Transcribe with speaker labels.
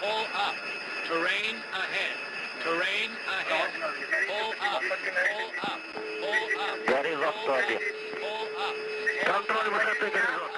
Speaker 1: Pull up. Terrain ahead. Terrain ahead. Pull up. Pull up. Pull up. Pull up.
Speaker 2: Pull up.
Speaker 1: Pull up. Pull
Speaker 2: up.
Speaker 1: Pull up.
Speaker 2: Pull up.